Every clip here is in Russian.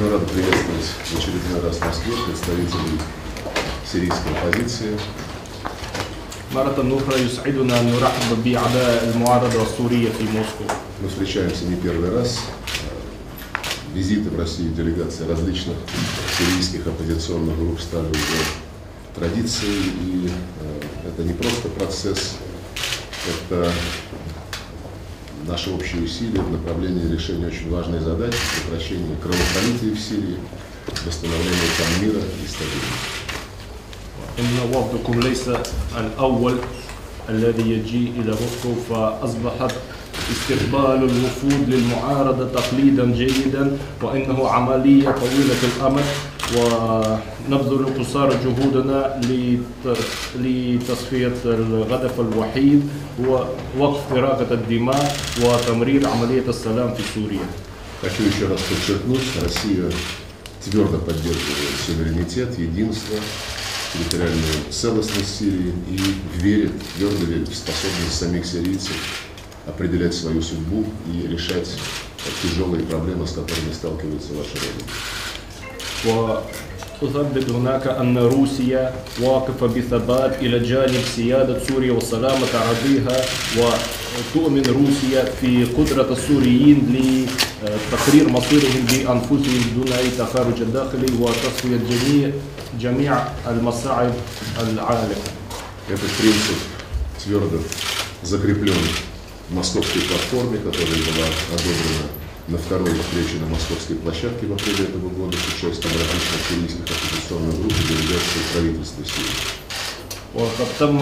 Мы рады приветствовать в очередной раз в Москве представителей сирийской оппозиции. مرة أخرى يسعدنا أن نرحب بأعضاء المعارضة السورية في موسكو. Мы встречаемся не первый раз. Э, Визиты в Россию делегаций различных сирийских оппозиционных групп стали уже традицией. И э, это не просто процесс, это наши общие усилия в направлении решения очень важной задачи прекращения кровопролития в Сирии, восстановления там мира и стабильности. إن وفدكم ليس الأول الذي يجي إلى موسكو فأصبحت استقبال الوفود للمعارضة تقليدا جيدا وإنه عملية طويلة الأمد ونبذل قصارى جهودنا لت- لتصفية الهدف الوحيد هو وقف إراقة الدماء وتمرير عملية السلام في سوريا Хочу еще раз подчеркнуть, Россия твердо поддерживает суверенитет, единство, территориальную целостность Сирии и верит, твердо верит в способность самих сирийцев определять свою судьбу и решать тяжелые проблемы, с которыми сталкивается ваша родина. وأثبت هناك أن روسيا واقفة بثبات إلى جانب سيادة سوريا وسلامة أراضيها وتؤمن روسيا في قدرة السوريين لتقرير مصيرهم بأنفسهم دون أي تخارج داخلي وتصفية جميع جميع المصاعب العالم Этот принцип твердо закреплен в московской платформе, которая была одобрена на второй встрече на московской площадке в апреле этого года с участием различных сирийских оппозиционных групп и делегаций правительства Сирии. وقد تم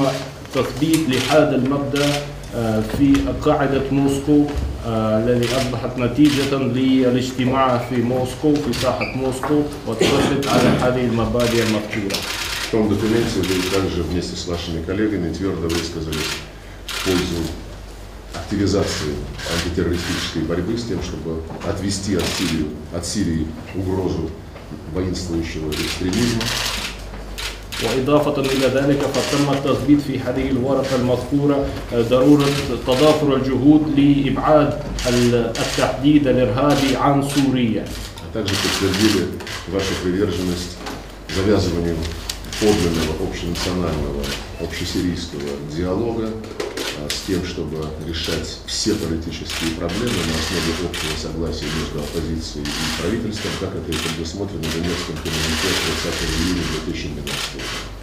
تثبيت لهذا المبدا آه، في قاعده موسكو آه، الذي اصبحت نتيجه للاجتماع في موسكو في ساحه موسكو وتثبت على هذه المبادئ المذكوره. В том документе вы также вместе с вашими коллегами твердо высказались в пользу активизации антитеррористической борьбы с тем, чтобы отвести от Сирии, от Сирии угрозу воинствующего экстремизма, وإضافة إلى ذلك فتم التثبيت في هذه الورقة المذكورة آه، ضرورة تضافر الجهود لإبعاد ال- التحديد الإرهابي عن سوريا а также подтвердили вашу приверженность завязыванию подлинного общенационального, общесирийского диалога а, с тем, чтобы решать все политические проблемы на основе общего согласия между оппозицией и правительством, как это и предусмотрено в Женевском коммунике от 30 июня 2012 года.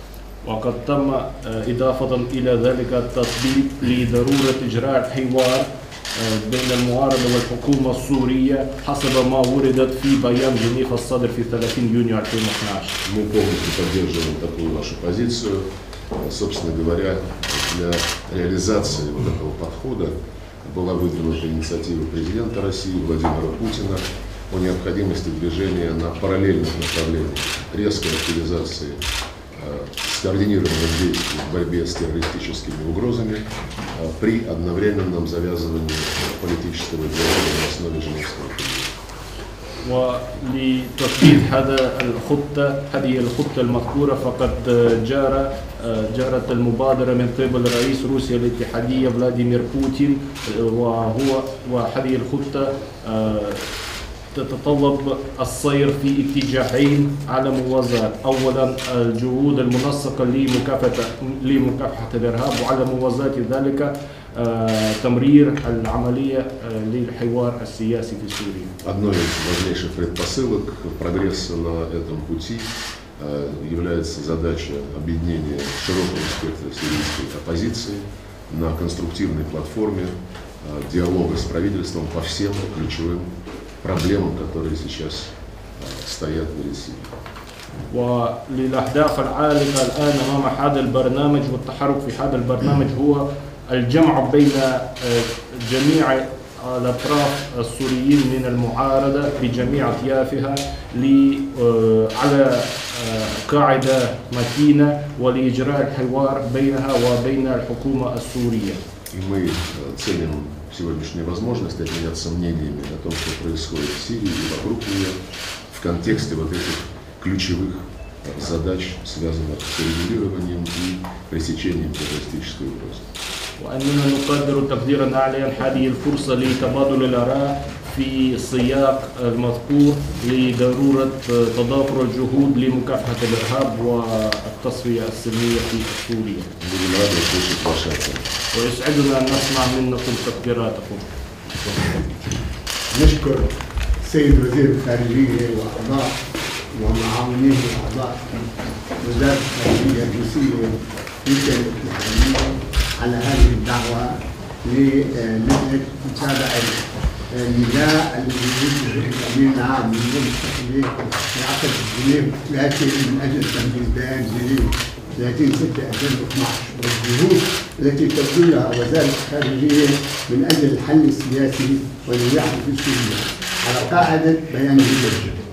وقد تم آه، إضافة إلى ذلك التثبيت لضرورة إجراء الحوار آه، بين المعارضة والحكومة السورية حسب ما وردت في بيان جنيف الصدر في 30 يونيو 2012 Мы полностью поддерживаем такую вашу позицию. Э, Собственно говоря, для реализации вот этого подхода была выдвинута инициатива президента России Владимира Путина о необходимости движения на параллельных направлениях резкой активизации э, скоординированных действий в борьбе с террористическими угрозами э, при одновременном завязывании политического диалога на основе Женевского конвенции. ولتثبيت هذا الخطة هذه الخطة المذكورة فقد جار جرت المبادرة من قبل رئيس روسيا الاتحادية فلاديمير بوتين وهو وهذه الخطة تتطلب السير في اتجاهين على موازاة أولا الجهود المنسقة لمكافحة لمكافحة الإرهاب وعلى موازاة ذلك آه، تمرير العملية آه، للحوار السياسي في سوريا Одной из важнейших предпосылок прогресса на этом пути э, является задача объединения широкого спектра сирийской оппозиции на конструктивной платформе э, диалога с правительством по всем ключевым проблемам, которые сейчас э, стоят перед Сирией. وللأهداف العالقة الآن أمام هذا البرنامج والتحرك في هذا البرنامج هو الجمع بين آه، جميع الأطراف السوريين من المعارضة بجميع أطيافها ل- آه، على آه، قاعدة متينة ولإجراء الحوار بينها وبين الحكومة السورية И мы э, ценим сегодняшнюю возможность обменяться мнениями о том, что происходит в Сирии и вокруг нее в контексте вот этих ключевых э, задач, связанных с регулированием и пресечением террористической угрозы. وأننا نقدر تقديرا عاليا هذه الفرصة لتبادل الآراء في السياق المذكور لضرورة تضافر الجهود لمكافحة الإرهاب والتصفية السلمية في سوريا. ويسعدنا أن نسمع منكم تقديراتكم. نشكر السيد وزير الخارجية وأعضاء ومعاونيه وأعضاء وزارة الخارجية الروسية يمكن على هذه الدعوة لمثل متابعة النداء الذي نداء المسلمين الجميع عام المستقبلين في عقد الجنيه 30 من أجل تنفيذ بيان جنيه 30 6 2012 والجهود التي تبذلها وزاره الخارجيه من أجل الحل السياسي ونجاح في سوريا على قاعدة بيان جنيه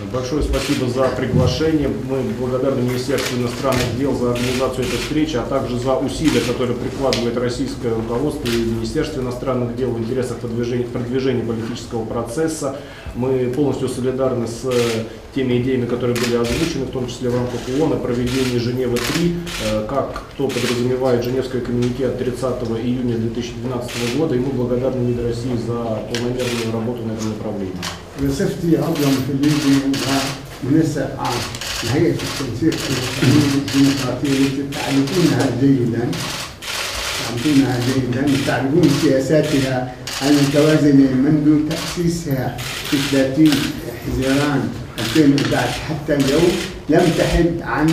Большое спасибо за приглашение. Мы благодарны Министерству иностранных дел за организацию этой встречи, а также за усилия, которые прикладывает российское руководство и Министерство иностранных дел в интересах продвижения, продвижения политического процесса. Мы полностью солидарны с э, теми идеями, которые были озвучены, в том числе в рамках ООН, о проведении Женевы-3, э, как то подразумевает Женевское коммюнике от 30 июня 2012 года. И мы благодарны МИД России за полномерную работу на этом направлении. بصفتي عضوا في ومنسق عام. لهيئة التنسيق الديمقراطية تعرفونها جيدا. تعرفونها جيدا. تعرفون سياساتها المتوازنة منذ تأسيسها في 30 حزيران 2011 حتى اليوم لم تحد عن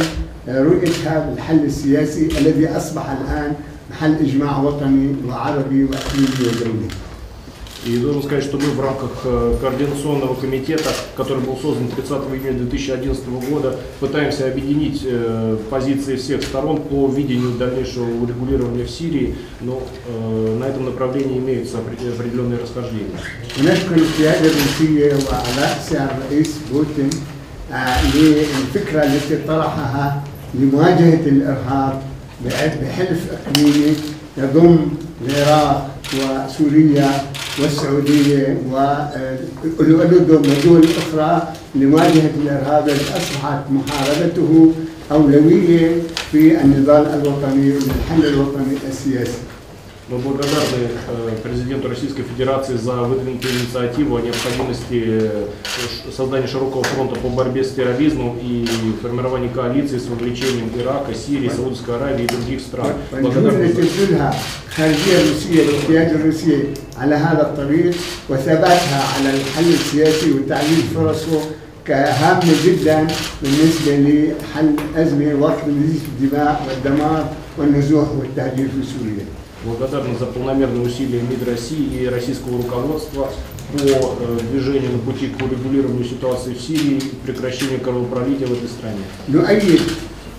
رؤيتها بالحل السياسي الذي أصبح الآن محل إجماع وطني وعربي وإقليمي ودولي. И должен сказать, что мы в рамках э, координационного комитета, который был создан 30 июня 2011 года, пытаемся объединить э, позиции всех сторон по видению дальнейшего урегулирования в Сирии, но э, на этом направлении имеются опре- определенные расхождения. ونشكر القيادة الروسية وعلى رأسها الرئيس بوتين آه، للفكرة التي طرحها لمواجهة الإرهاب بع- بحلف إقليمي يضم العراق وسوريا والسعودية والأردن ودول أخرى لمواجهة الإرهاب أصبحت محاربته أولوية في النضال الوطني والحل الوطني السياسي. Мы благодарны э, президенту Российской Федерации за выдвинутую инициативу о необходимости э, ш- создания широкого фронта по борьбе с терроризмом и формировании коалиции с вовлечением Ирака, Сирии, Саудовской Аравии и других стран. والجهود Благодарны التي за- تبذلها الخارجيه الروسيه والقياده الروسيه على هذا الطريق وثباتها على الحل السياسي وتعزيز فرصه كهامه جدا بالنسبه لحل ازمه وقت نزيف الدماء والدمار والنزوح والتهجير في سوريا. Благодарны за полномерные усилия МИД России и российского руководства по э, движению на пути к урегулированию ситуации в Сирии и прекращению кровопролития в этой стране. نؤيد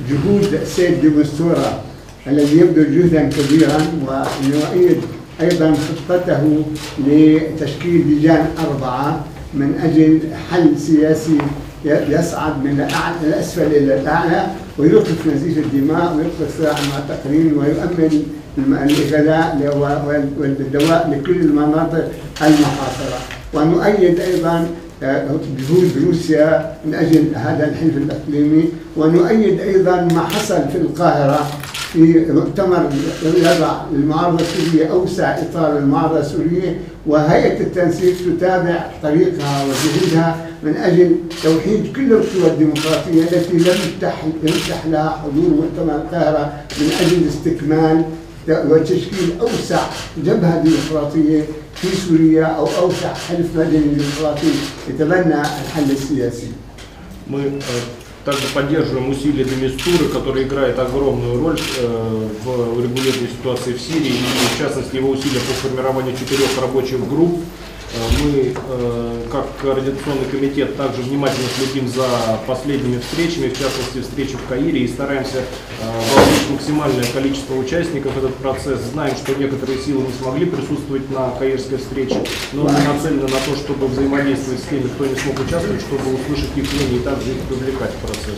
جهود السيد ديمستورا الذي يبذل جهدا كبيرا ونؤيد ايضا خطته لتشكيل لجان اربعه من اجل حل سياسي يصعد من الأعلى الاسفل الى ويخلص نزيف الدماء ويخلص مع التقرير ويؤمن الغذاء والدواء لكل المناطق المحاصرة. ونؤيد أيضا آه، جهود روسيا من أجل هذا الحلف الإقليمي. ونؤيد أيضا ما حصل في القاهرة. في مؤتمر يضع المعارضه السورية اوسع إطار المعارضه السورية وهيئة التنسيق تتابع طريقها وجهودها من أجل توحيد كل القوى الديمقراطية التي لم يفتح لها حضور مؤتمر القاهرة من أجل استكمال وتشكيل أوسع جبهة ديمقراطية في سوريا أو أوسع حلف مدني ديمقراطي يتبنى الحل السياسي. Также поддерживаем усилия Демистуры, который играет огромную роль э, в урегулировании ситуации в Сирии, и в частности его усилия по формированию четырех рабочих групп. Э, Мы, э, как координационный комитет, также внимательно следим за последними встречами, в частности встречи в Каире, и стараемся э, вовлечь максимальное количество участников в этот процесс. Знаем, что некоторые силы не смогли присутствовать на каирской встрече, но мы нацелены на то, чтобы взаимодействовать с теми, кто не смог участвовать, чтобы услышать их мнение и также их привлекать в процесс.